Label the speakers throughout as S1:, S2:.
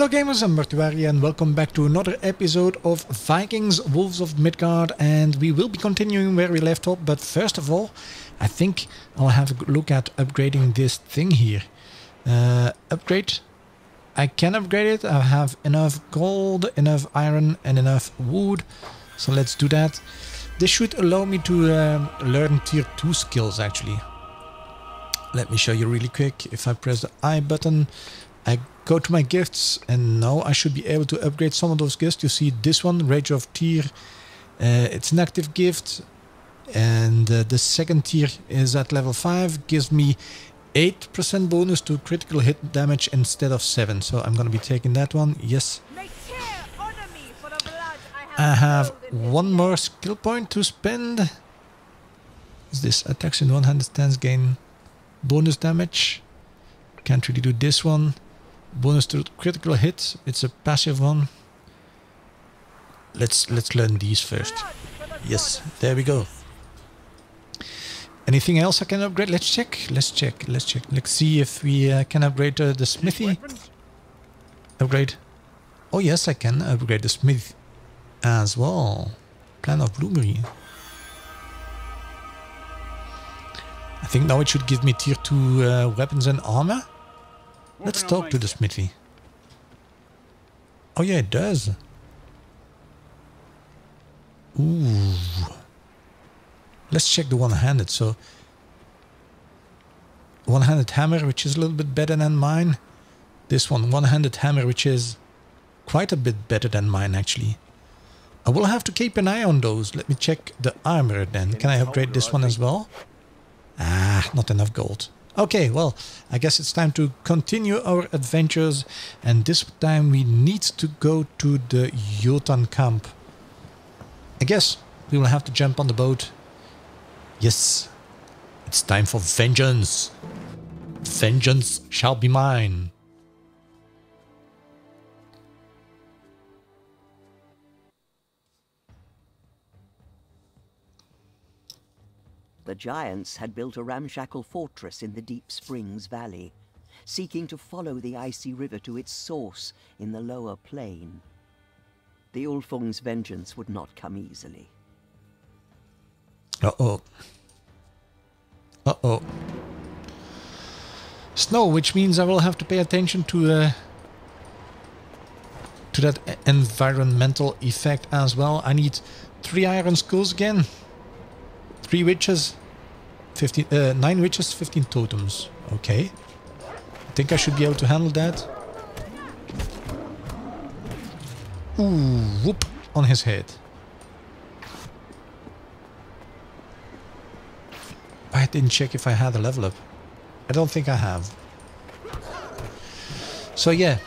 S1: Hello gamers, I'm Mortuari and welcome back to another episode of Vikings Wolves of Midgard and we will be continuing where we left off but first of all I think I'll have a look at upgrading this thing here. Uh, upgrade. I can upgrade it, I have enough gold, enough iron and enough wood so let's do that. This should allow me to uh, learn tier 2 skills actually. Let me show you really quick. If I press the I button I go to my gifts and now I should be able to upgrade some of those gifts. You see this one, Rage of Tyr. Uh, it's an active gift and uh, the second tier is at level 5 gives me 8% bonus to critical hit damage instead of 7 so I'm gonna be taking that one. Yes. I have one more skill point to spend. Is this attacks in one hand stance gain bonus damage. Can't really do this one Bonus to critical hit. It's a passive one. Let's let's learn these first. Yes, there we go. Anything else I can upgrade? Let's check. Let's check. Let's check. Let's see if we uh, can upgrade uh, the smithy. Upgrade. Oh yes, I can upgrade the smith as well. Plan of Bloomery. I think now it should give me tier 2 uh, weapons and armor. Let's talk to the smithy. Oh yeah, it does. Ooh. Let's check the one-handed. So, one-handed hammer, which is a little bit better than mine. This one, one-handed hammer, which is quite a bit better than mine, actually. I will have to keep an eye on those. Let me check the armor then. Can I upgrade this one as well? Ah, not enough gold. Okay, well, I guess it's time to continue our adventures and this time we need to go to the Jotun camp. I guess we will have to jump on the boat. Yes, it's time for vengeance. Vengeance shall be mine.
S2: The giants had built a ramshackle fortress in the Deep Springs Valley, seeking to follow the icy river to its source in the lower plain. The Ulfung's vengeance would not come easily.
S1: Uh-oh. Uh-oh. Snow, which means I will have to pay attention to uh, to that environmental effect as well. I need three iron skulls again. Three witches, 15, uh, 9 witches, 15 totems. Okay. I think I should be able to handle that. Ooh, whoop, on his head. I didn't check if I had a level up. I don't think I have. So yeah,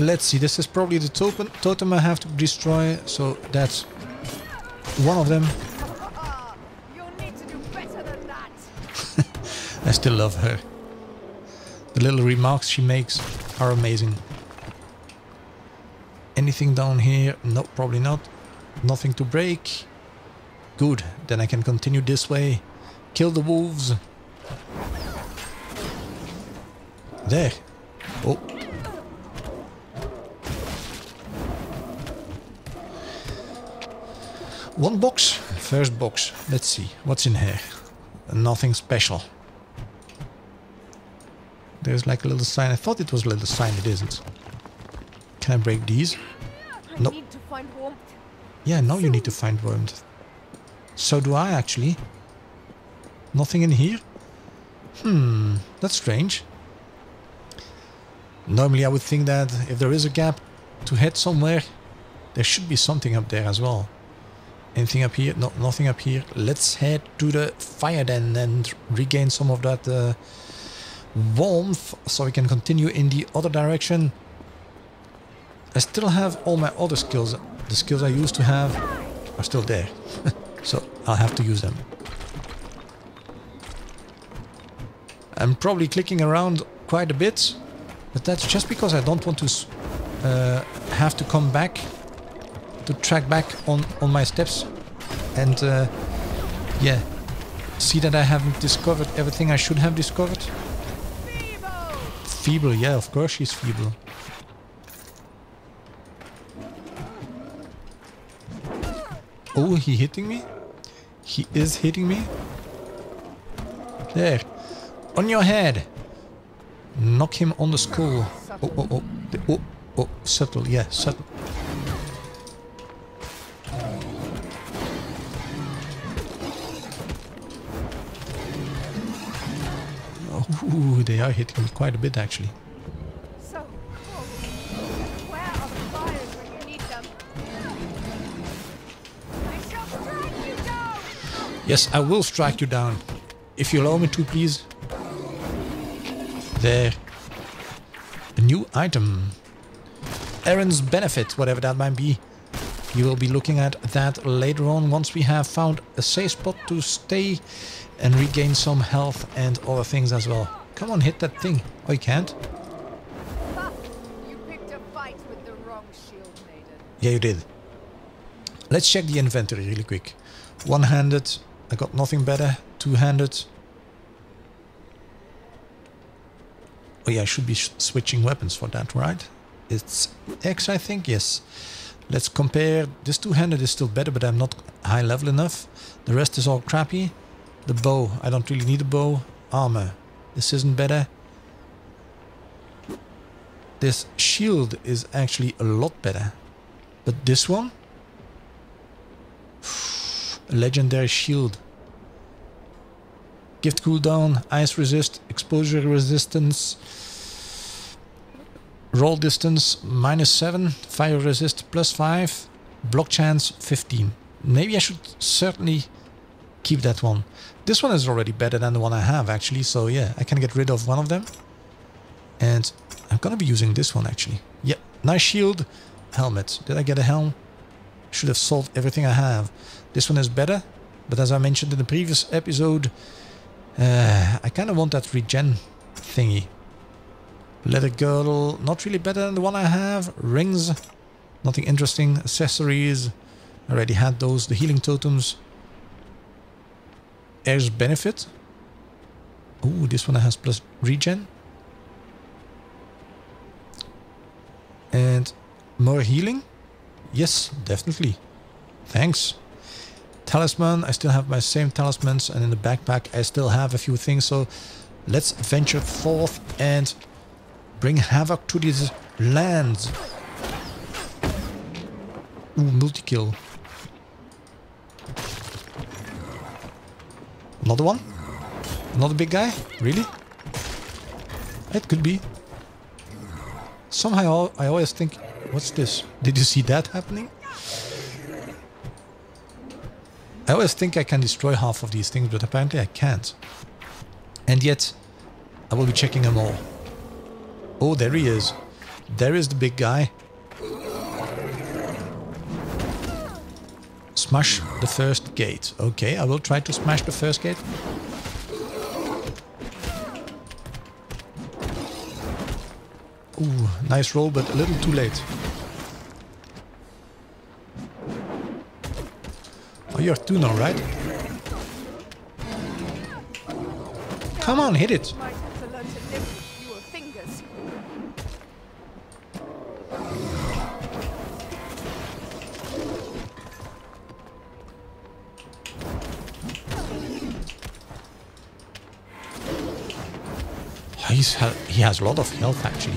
S1: let's see, this is probably the totem, totem I have to destroy, so that's one of them. I still love her. The little remarks she makes are amazing. Anything down here? No, probably not. Nothing to break. Good, then I can continue this way. Kill the wolves. There. One box. First box. Let's see. What's in here? Nothing special. There's like a little sign. I thought it was a little sign. It isn't. Can I break these? No. Nope. Yeah, now you need to find warmth. So do I actually. Nothing in here? Hmm, that's strange. Normally I would think that if there is a gap to head somewhere, there should be something up there as well. Anything up here? No, nothing up here. Let's head to the fire then and regain some of that uh, warmth so we can continue in the other direction. I still have all my other skills. The skills I used to have are still there. so I'll have to use them. I'm probably clicking around quite a bit, but that's just because I don't want to uh, have to come back to track back on, on my steps and uh, yeah, see that I haven't discovered everything I should have discovered. feeble. Yeah, of course she's feeble. Oh, he hitting me? He is hitting me? There. On your head. Knock him on the skull. Oh, oh, oh. Oh, oh, subtle. Yeah, subtle. They are hitting me quite a bit actually.
S3: So cold. Where are the fires when you need them? I shall strike you down!
S1: Yes, I will strike you down. If you allow me to, please. There. A new item. Aaron's benefit, whatever that might be. You will be looking at that later on once we have found a safe spot to stay and regain some health and other things as well. Come on, hit that thing. Oh, you can't?
S3: You picked a fight with the wrong shield maiden.
S1: Yeah, you did. Let's check the inventory really quick. One-handed. I got nothing better. Two-handed. Oh yeah, I should be switching weapons for that, right? It's X, I think. Yes. Let's compare. This two-handed is still better, but I'm not high level enough. The rest is all crappy. The bow. I don't really need a bow. Armor. This isn't better. This shield is actually a lot better. But this one? A legendary shield. Gift cooldown, ice resist, exposure resistance, roll distance minus 7, fire resist plus 5, block chance 15. Maybe I should certainly keep that one. This one is already better than the one I have actually, so yeah, I can get rid of one of them. And I'm gonna be using this one actually. Yeah, nice shield, helmet. Did I get a helm? Should have sold everything I have. This one is better, but as I mentioned in the previous episode, uh, I kind of want that regen thingy. Leather girdle, not really better than the one I have. Rings, nothing interesting. Accessories, already had those. The healing totems. Heir's benefit. Oh, this one has plus regen. And more healing? Yes, definitely. Thanks. Talisman, I still have my same talismans and in the backpack I still have a few things. So let's venture forth and bring havoc to these lands. Ooh, multi-kill. Another one? Another big guy? Really? It could be. Somehow I always think, what's this? Did you see that happening? I always think I can destroy half of these things, but apparently I can't. And yet, I will be checking them all. Oh, there he is. There is the big guy. Smash the first gate. Okay, I will try to smash the first gate. Ooh, nice roll, but a little too late. Oh, you're two now, right? Come on, hit it. He has a lot of health, actually.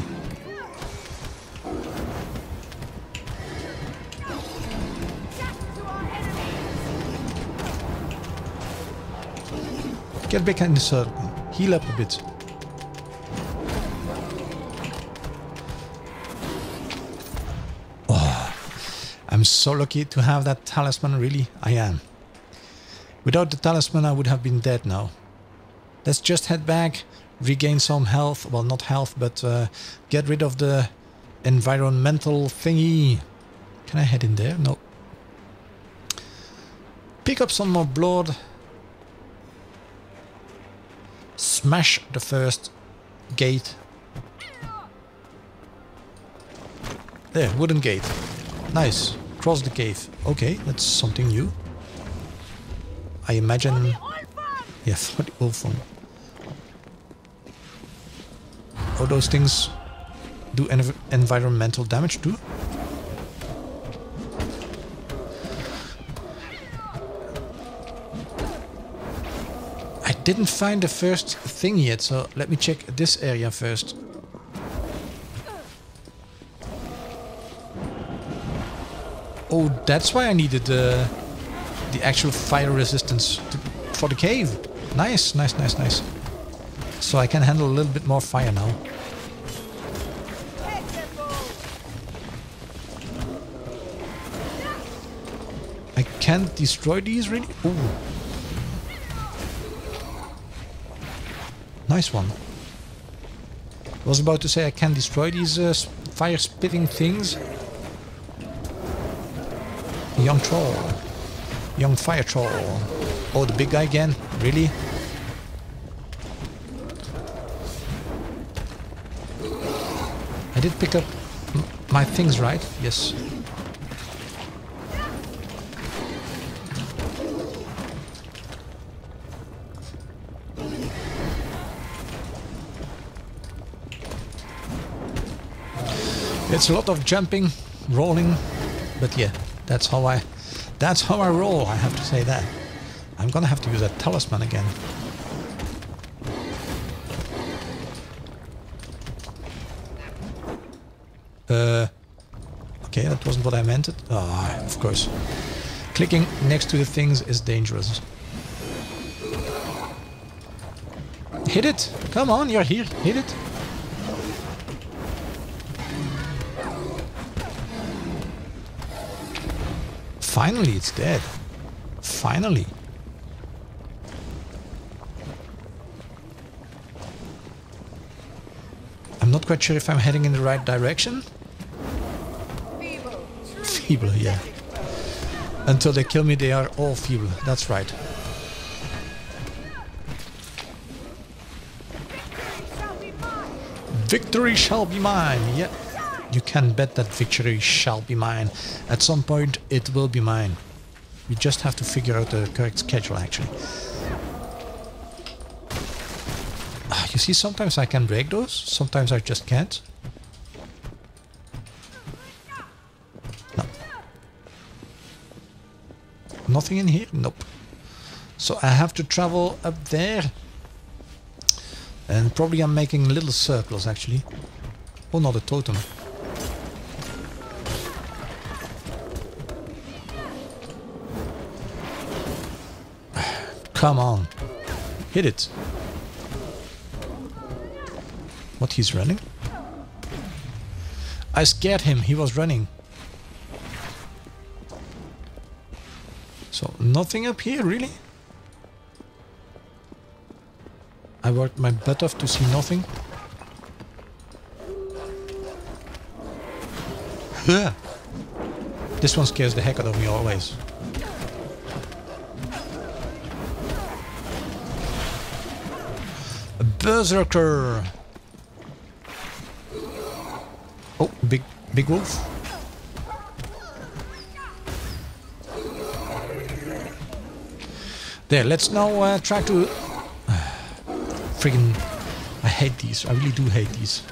S1: Get back in the circle. Heal up a bit. Oh, I'm so lucky to have that talisman, really. I am. Without the talisman, I would have been dead now. Let's just head back, regain some health. Well, not health, but uh, get rid of the environmental thingy. Can I head in there? No. Pick up some more blood. Smash the first gate. There, wooden gate. Nice. Cross the cave. Okay, that's something new. I imagine... Yeah, for the. Oh, those things do env environmental damage too? I didn't find the first thing yet, so let me check this area first. Oh, that's why I needed uh, the actual fire resistance to, for the cave. Nice, nice, nice, nice. So I can handle a little bit more fire now. Can't destroy these really? Ooh. Nice one. I was about to say I can destroy these uh, fire spitting things. Young troll. Young fire troll. Oh, the big guy again? Really? I did pick up my things right, yes. It's a lot of jumping, rolling, but yeah, that's how I that's how I roll, I have to say that. I'm gonna have to use that talisman again. Uh Okay, that wasn't what I meant. Ah, of course. Clicking next to the things is dangerous. Hit it! Come on, you're here. Hit it. Finally, it's dead. Finally. I'm not quite sure if I'm heading in the right direction.
S3: Feeble.
S1: Yeah. Until they kill me, they are all feeble. That's right.
S3: Shall be mine.
S1: Victory shall be mine. Yeah. You can bet that victory shall be mine. At some point, it will be mine. We just have to figure out the correct schedule, actually. Ah, You see, sometimes I can break those, sometimes I just can't. No. Nothing in here? Nope. So I have to travel up there. And probably I'm making little circles actually. Oh, not a totem. Come on. Hit it. What, he's running? I scared him, he was running. So, nothing up here, really? I worked my butt off to see nothing. This one scares the heck out of me always. Berserker. Oh, big big wolf. There, let's now uh, try to friggin' I hate these. I really do hate these.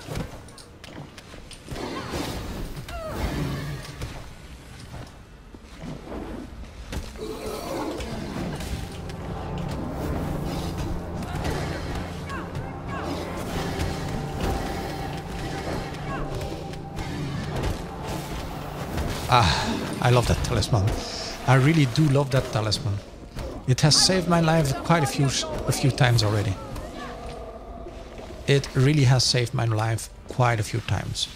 S1: Love that talisman. I really do love that talisman. It has saved my life quite a few a few times already. It really has saved my life quite a few times.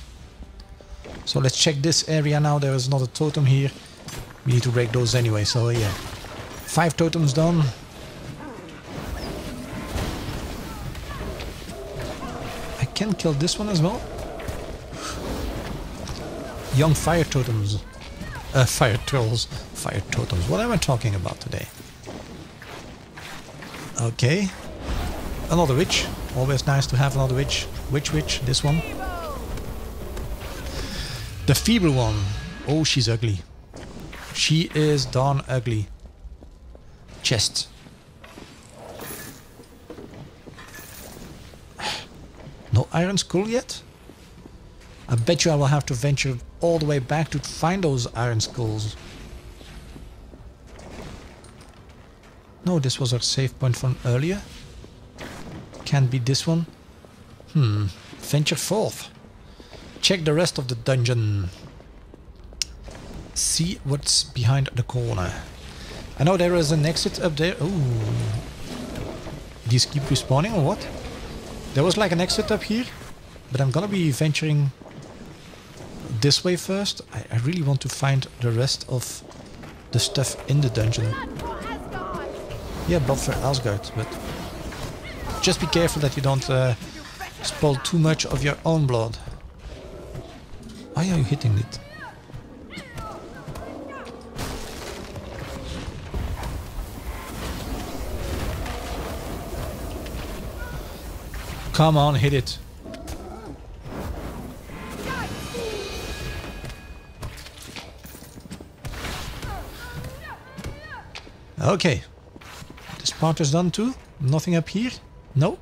S1: So let's check this area now. There is not a totem here. We need to break those anyway, so yeah. Five totems done. I can kill this one as well. Young fire totems. Uh, fire trolls. Fire totems. What am I talking about today? Okay. Another witch. Always nice to have another witch. Which witch? This one? The feeble one. Oh, she's ugly. She is darn ugly. Chest. No, Iron Skull yet? I bet you I will have to venture all the way back to find those Iron Skulls. No, this was our save point from earlier. Can't be this one. Hmm. Venture forth. Check the rest of the dungeon. See what's behind the corner. I know there is an exit up there. Ooh. These keep respawning or what? There was like an exit up here. But I'm gonna be venturing this way first. I, I really want to find the rest of the stuff in the dungeon. Yeah, blood for Asgard, but just be careful that you don't uh, spoil too much of your own blood. Why are you hitting it? Come on, hit it. Okay. This part is done too. Nothing up here? No?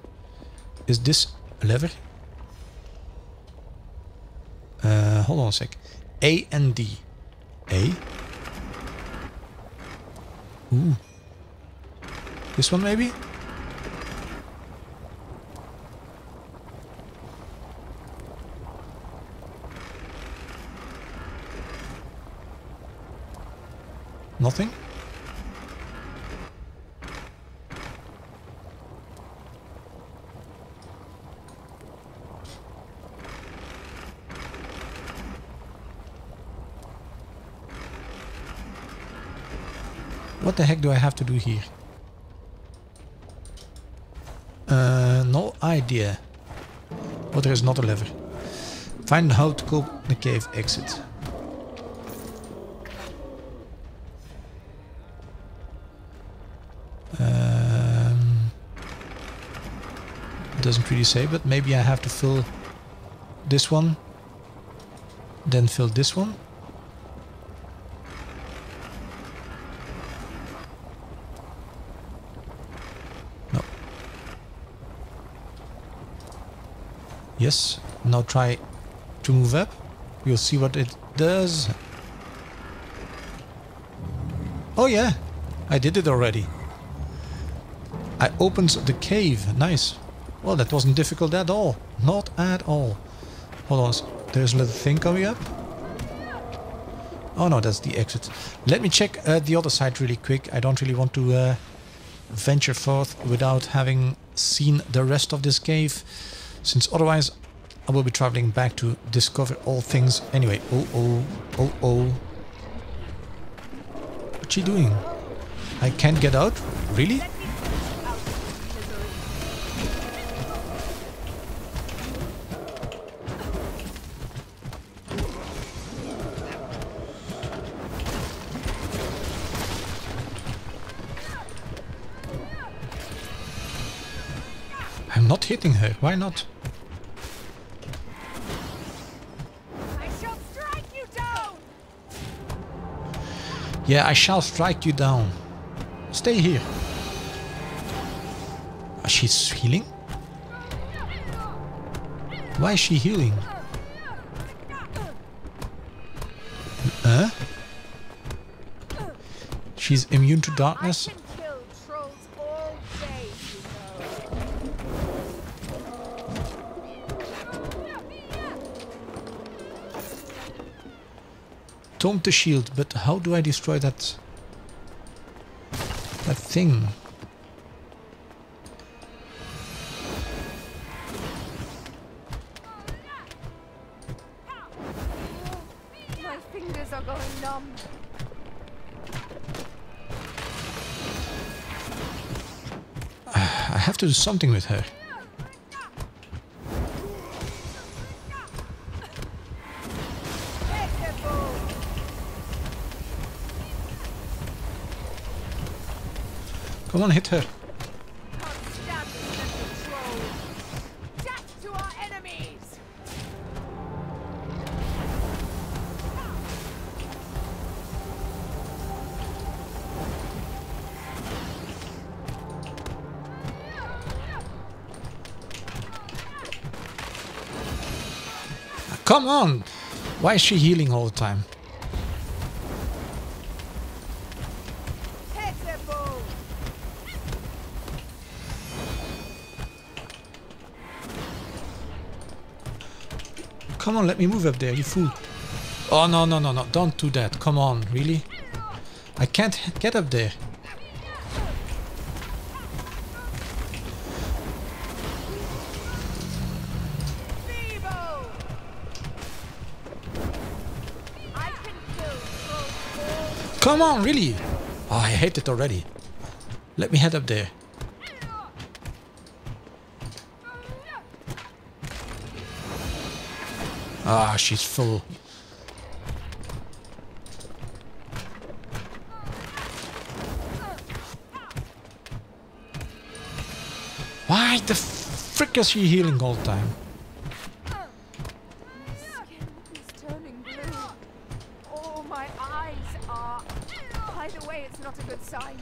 S1: Is this a lever? Uh, hold on a sec. A and D. A. Ooh. This one maybe? Nothing? What the heck do I have to do here? Uh, no idea. But there is not a lever. Find how to go the cave exit. Um, doesn't really say, but maybe I have to fill this one, then fill this one. Yes. Now try to move up. We'll see what it does. Oh yeah, I did it already. I opened the cave. Nice. Well, that wasn't difficult at all. Not at all. Hold on. There's a little thing coming up. Oh no, that's the exit. Let me check uh, the other side really quick. I don't really want to uh, venture forth without having seen the rest of this cave. Since otherwise I will be traveling back to discover all things anyway. Oh oh, oh oh. What's she doing? I can't get out? Really? I'm not hitting her. Why not? Yeah, I shall strike you down. Stay here. She's healing? Why is she healing? Huh? She's immune to darkness? Tome the shield, but how do I destroy that... that thing?
S3: My fingers are going numb.
S1: I have to do something with her.
S3: To our enemies!
S1: Come on! Why is she healing all the time? Come on, let me move up there, you fool. Oh, no, no, no, no. Don't do that. Come on, really? I can't get up there. Come on, really? Oh, I hate it already. Let me head up there. Ah, she's full. Why the frick is she healing all the time?
S3: By the way, it's not a good sign.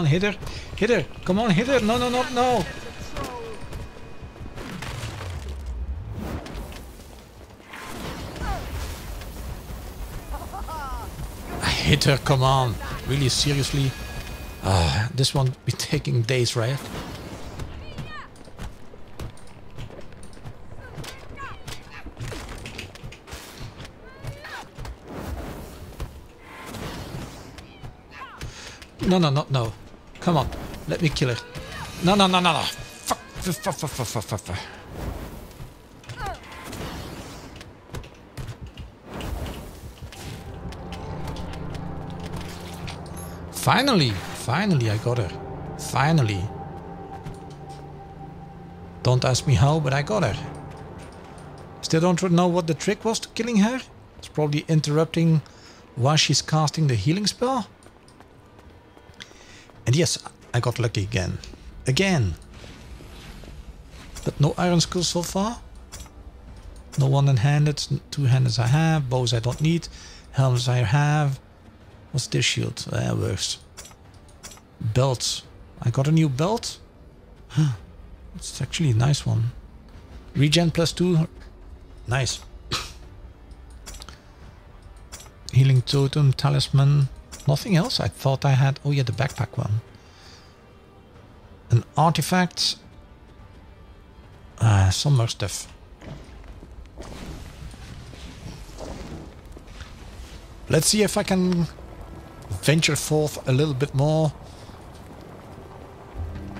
S1: On, hit her. Hit her. Come on, hit her. No, no, no, no. Hit her. Come on. Really, seriously? Ah, this one be taking days, right? No, no, no, no. Come on. Let me kill her. No, no, no, no, no. Fuck, fuck, fuck, fuck, fuck, fuck, fuck. Finally, finally I got her. Finally. Don't ask me how, but I got her. Still don't know what the trick was to killing her. It's probably interrupting while she's casting the healing spell. And yes, I got lucky again. Again. But no iron skull so far. No one-handed, two-handed I have, bows I don't need, helms I have. What's this shield? That works. Belt. I got a new belt. It's actually a nice one. Regen plus two. Nice. Healing totem, talisman. Nothing else. I thought I had. Oh yeah, the backpack one. An artifact. Uh, some more stuff. Let's see if I can venture forth a little bit more.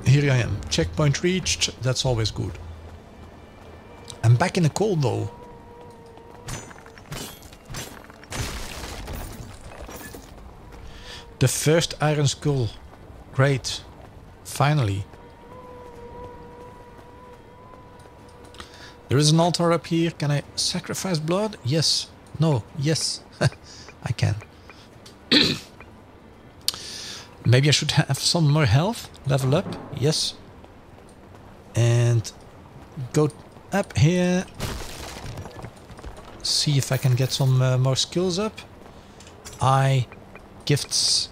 S1: Here I am. Checkpoint reached. That's always good. I'm back in the cold though. The first Iron Skull. Great. Finally. There is an altar up here. Can I sacrifice blood? Yes. No. Yes. I can. Maybe I should have some more health. Level up. Yes. And go up here. See if I can get some uh, more skills up. I gifts.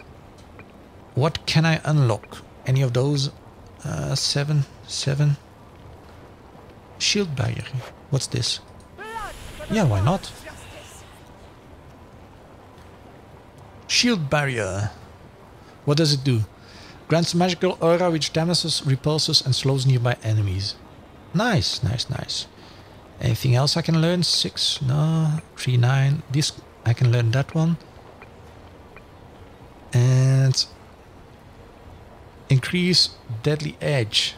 S1: What can I unlock? Any of those? Uh, seven, seven. Shield barrier. What's this? Yeah, why not? Shield barrier. What does it do? Grants magical aura which damages, repulses, and slows nearby enemies. Nice, nice, nice. Anything else I can learn? Six? No. Three, nine. This I can learn that one. And increase deadly edge.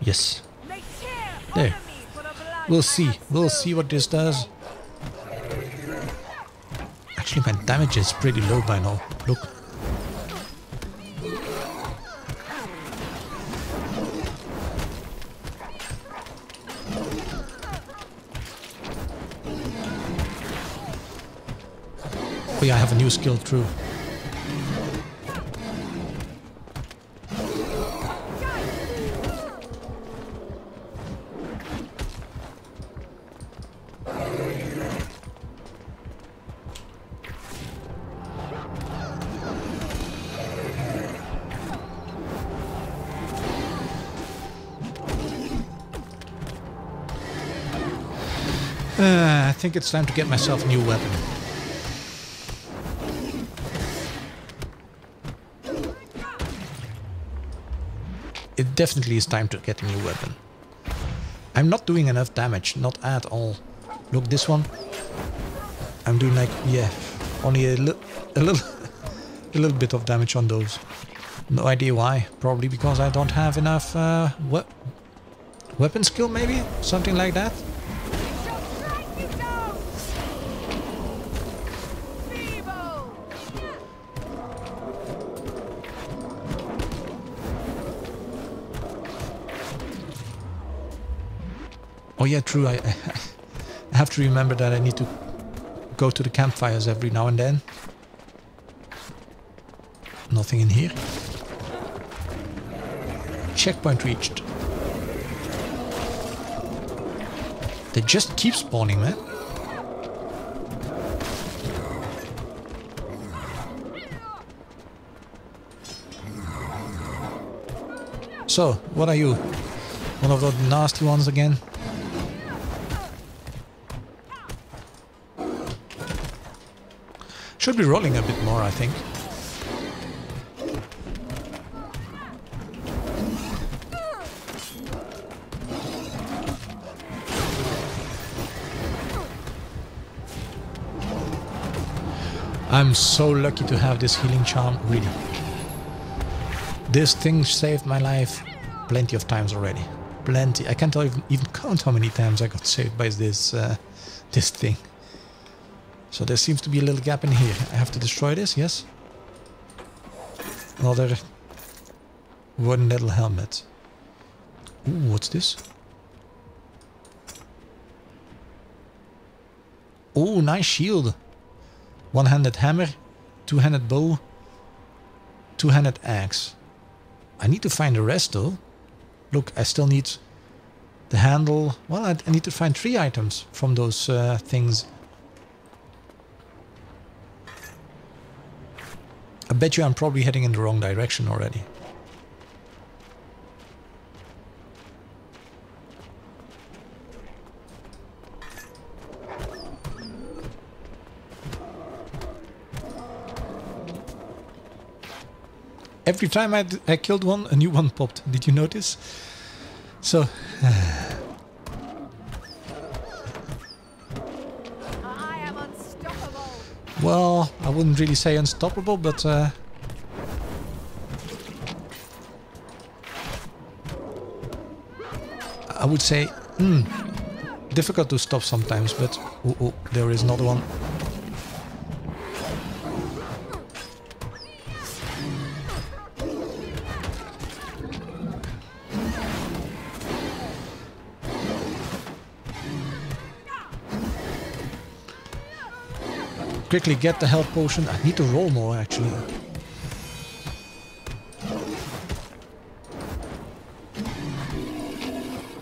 S1: Yes. There. We'll see. We'll see what this does. Actually, my damage is pretty low by now. Look. Yeah, I have a new skill, true. Uh, I think it's time to get myself a new weapon. Definitely is time to get a new weapon. I'm not doing enough damage, not at all. Look, this one. I'm doing like, yeah, only a, li a little, a little bit of damage on those. No idea why. Probably because I don't have enough uh, we weapon skill, maybe something like that. Oh yeah, true. I, I have to remember that I need to go to the campfires every now and then. Nothing in here. Checkpoint reached. They just keep spawning, man. So, what are you? One of those nasty ones again? Should be rolling a bit more, I think. I'm so lucky to have this healing charm, really. This thing saved my life plenty of times already. Plenty. I can't even, even count how many times I got saved by this uh, this thing. So there seems to be a little gap in here. I have to destroy this, yes? Another wooden little helmet. Ooh, what's this? Oh, nice shield. One-handed hammer, two-handed bow, two-handed axe. I need to find the rest though. Look, I still need the handle. Well, I, need to find three items from those uh, things. Bet you I'm probably heading in the wrong direction already. Every time I, I killed one, a new one popped. Did you notice? So,
S3: uh,
S1: well, I wouldn't really say unstoppable, but uh, I would say hmm, difficult to stop sometimes. But oh, oh, there is another one. Quickly get the health potion. I need to roll more actually.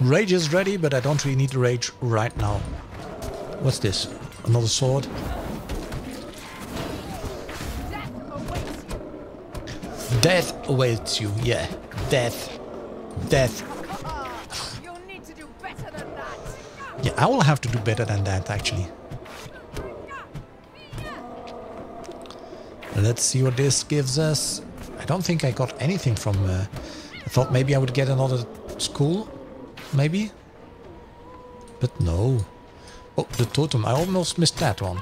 S1: Rage is ready, but I don't really need the rage right now. What's this? Another sword?
S3: Death awaits you!
S1: Death awaits you, yeah. Death. Death.
S3: Ah, You'll need to do better than that!
S1: Yeah, I will have to do better than that actually. Let's see what this gives us. I don't think I got anything from... Uh, I thought maybe I would get another school. Maybe. But no. Oh, the totem. I almost missed that one.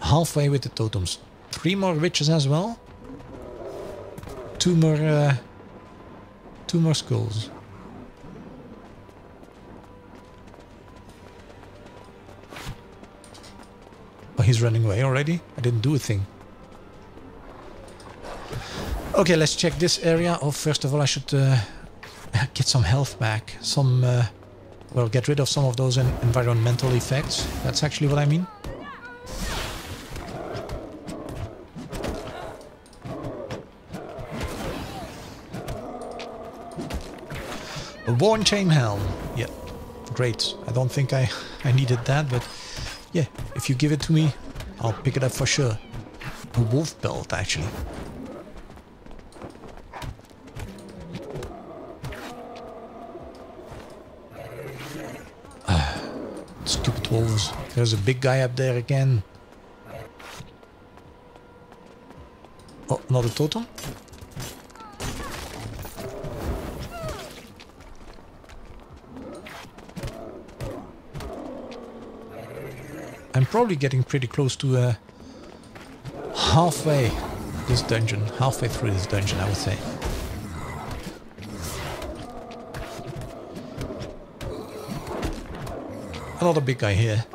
S1: Halfway with the totems. Three more witches as well. Two more... Uh, two more skulls. he's running away already. I didn't do a thing. Okay, let's check this area. Oh, first of all, I should uh, get some health back. Some, uh, well, get rid of some of those environmental effects. That's actually what I mean. A worn chain helm. Yeah, great. I don't think I, I needed that, but yeah, if you give it to me, I'll pick it up for sure. A wolf belt, actually. Stupid wolves. There's a big guy up there again. Oh, another totem? Probably getting pretty close to uh, halfway this dungeon. Halfway through this dungeon, I would say. Another big guy here.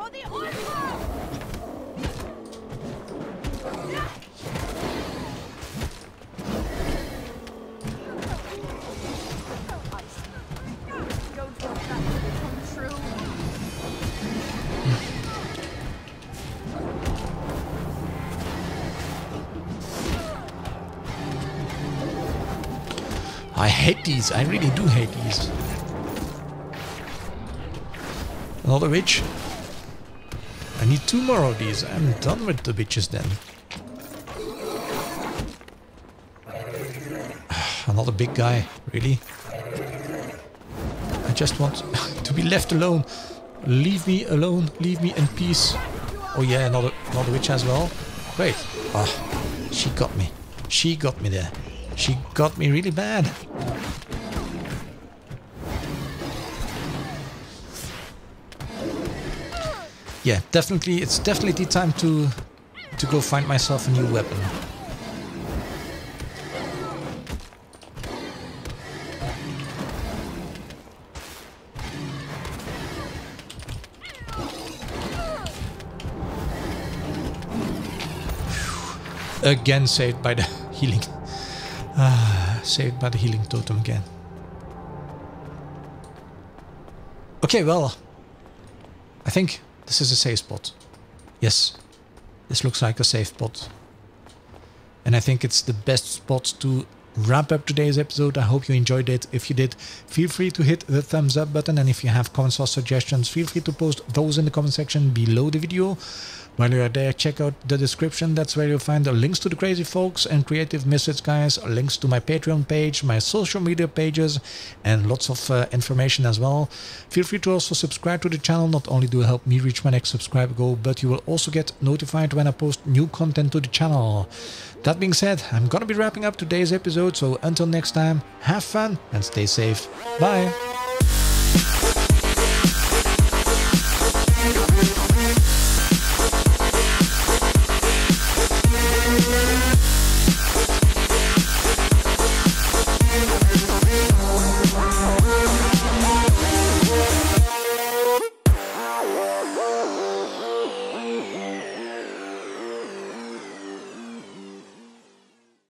S1: These. I really do hate these. Another witch. I need two more of these. I'm done with the witches then. Another big guy. Really? I just want to be left alone. Leave me alone. Leave me in peace. Oh yeah, another, another witch as well. Great. Ah, she got me. She got me there. She got me really bad. Yeah, definitely, it's definitely the time to to go find myself a new weapon. Again saved by the healing. Ah, saved by the healing totem again. Okay, well, I think this is a safe spot. Yes, this looks like a safe spot. And I think it's the best spot to wrap up today's episode. I hope you enjoyed it. If you did, feel free to hit the thumbs up button. And if you have comments or suggestions, feel free to post those in the comment section below the video. While you are there, check out the description. That's where you'll find the links to the Crazy Folks and Creative Misfits guys, links to my Patreon page, my social media pages, and lots of uh, information as well. Feel free to also subscribe to the channel. Not only do you help me reach my next subscriber goal, but you will also get notified when I post new content to the channel. That being said, I'm gonna be wrapping up today's episode, so until next time, have fun and stay safe. Bye!